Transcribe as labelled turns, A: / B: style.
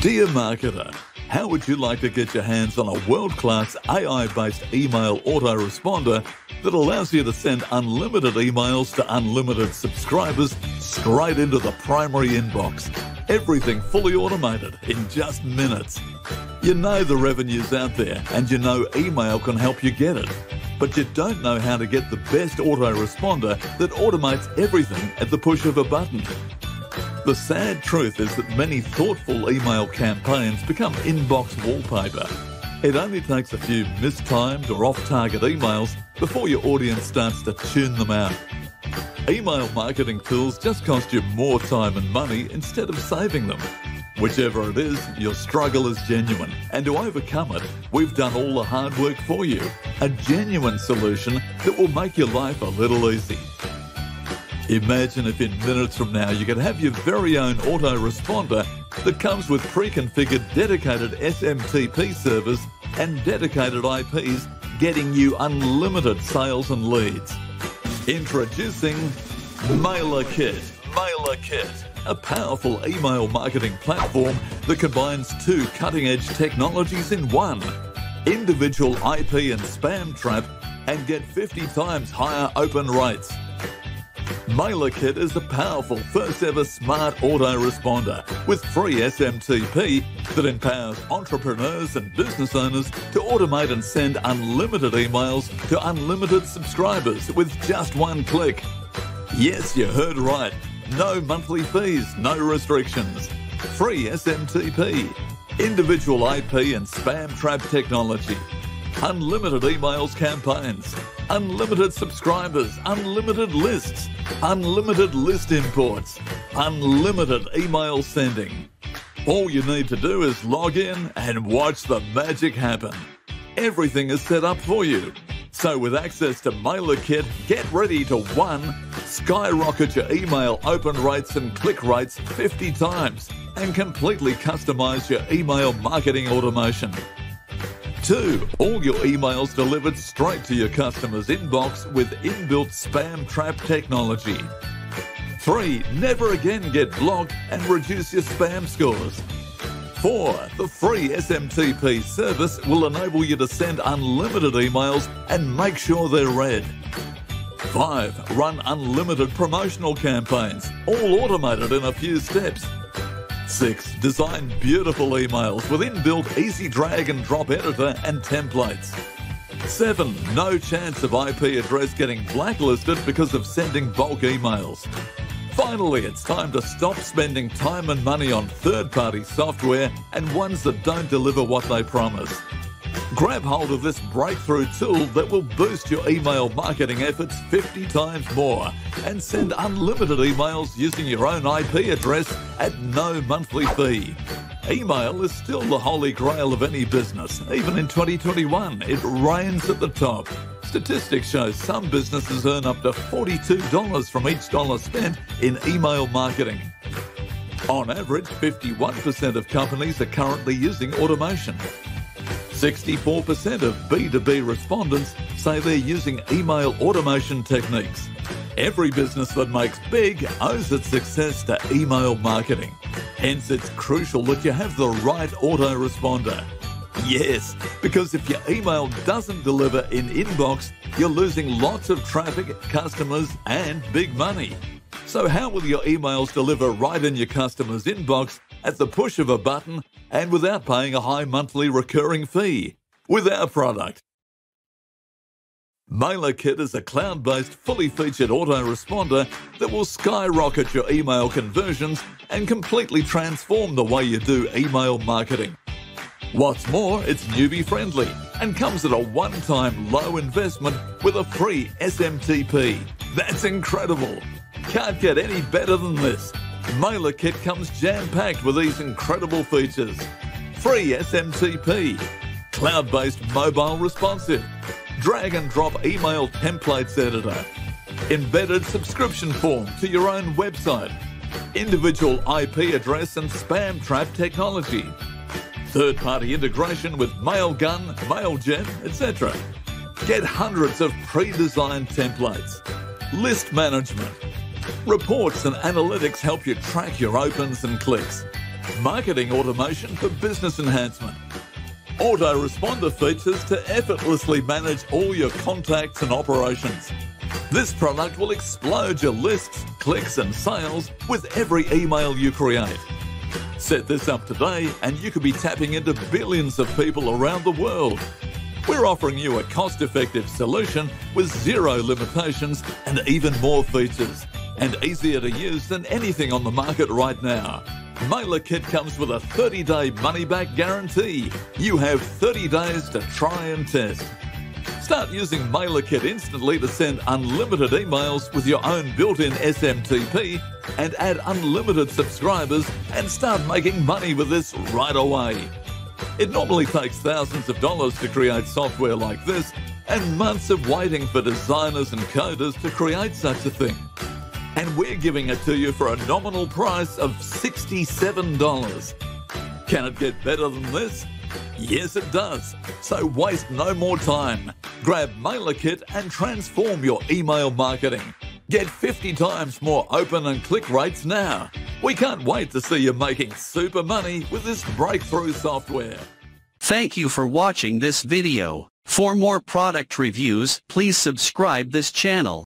A: Dear marketer, how would you like to get your hands on a world class AI based email autoresponder that allows you to send unlimited emails to unlimited subscribers straight into the primary inbox? Everything fully automated in just minutes. You know the revenue's out there and you know email can help you get it. But you don't know how to get the best autoresponder that automates everything at the push of a button. The sad truth is that many thoughtful email campaigns become inbox wallpaper. It only takes a few mistimed or off target emails before your audience starts to tune them out. Email marketing tools just cost you more time and money instead of saving them. Whichever it is, your struggle is genuine, and to overcome it, we've done all the hard work for you. A genuine solution that will make your life a little easy. Imagine if in minutes from now you could have your very own autoresponder that comes with pre-configured dedicated SMTP servers and dedicated IPs getting you unlimited sales and leads. Introducing MailerKit. MailerKit, a powerful email marketing platform that combines two cutting-edge technologies in one. Individual IP and spam trap and get 50 times higher open rates. MailerKit is a powerful first ever smart autoresponder with free SMTP that empowers entrepreneurs and business owners to automate and send unlimited emails to unlimited subscribers with just one click. Yes, you heard right. No monthly fees, no restrictions. Free SMTP, individual IP and spam trap technology unlimited emails campaigns, unlimited subscribers, unlimited lists, unlimited list imports, unlimited email sending. All you need to do is log in and watch the magic happen. Everything is set up for you. So with access to MailerKit, get ready to 1. Skyrocket your email open rates and click rates 50 times and completely customize your email marketing automation. Two, all your emails delivered straight to your customer's inbox with inbuilt spam trap technology. Three, never again get blocked and reduce your spam scores. Four, the free SMTP service will enable you to send unlimited emails and make sure they're read. Five, run unlimited promotional campaigns, all automated in a few steps 6. Design beautiful emails with inbuilt easy drag and drop editor and templates. 7. No chance of IP address getting blacklisted because of sending bulk emails. Finally, it's time to stop spending time and money on third party software and ones that don't deliver what they promise. Grab hold of this breakthrough tool that will boost your email marketing efforts 50 times more and send unlimited emails using your own IP address at no monthly fee. Email is still the holy grail of any business. Even in 2021, it reigns at the top. Statistics show some businesses earn up to $42 from each dollar spent in email marketing. On average, 51% of companies are currently using automation. 64% of B2B respondents say they're using email automation techniques. Every business that makes big owes its success to email marketing. Hence, it's crucial that you have the right autoresponder. Yes, because if your email doesn't deliver in inbox, you're losing lots of traffic, customers, and big money. So, how will your emails deliver right in your customer's inbox at the push of a button and without paying a high monthly recurring fee with our product. MailerKit is a cloud based, fully featured autoresponder that will skyrocket your email conversions and completely transform the way you do email marketing. What's more, it's newbie friendly and comes at a one time low investment with a free SMTP. That's incredible! Can't get any better than this. MailerKit comes jam packed with these incredible features free SMTP, cloud based mobile responsive, drag and drop email templates editor, embedded subscription form to your own website, individual IP address and spam trap technology, third party integration with Mailgun, MailGen, etc. Get hundreds of pre designed templates, list management Reports and analytics help you track your opens and clicks. marketing automation for business enhancement, autoresponder features to effortlessly manage all your contacts and operations. This product will explode your lists, clicks, and sales with every email you create. Set this up today, and you could be tapping into billions of people around the world. We're offering you a cost effective solution with zero limitations and even more features, and easier to use than anything on the market right now. MailerKit comes with a 30 day money back guarantee. You have 30 days to try and test. Start using MailerKit instantly to send unlimited emails with your own built in SMTP and add unlimited subscribers and start making money with this right away. It normally takes thousands of dollars to create software like this and months of waiting for designers and coders to create such a thing. And we're giving it to you for a nominal price of $67. Can it get better than this? Yes, it does. So waste no more time. Grab MailerKit and transform your email marketing. Get 50 times more open and click rates now. We can't wait to see you making super money with this breakthrough software.
B: Thank you for watching this video. For more product reviews, please subscribe this channel.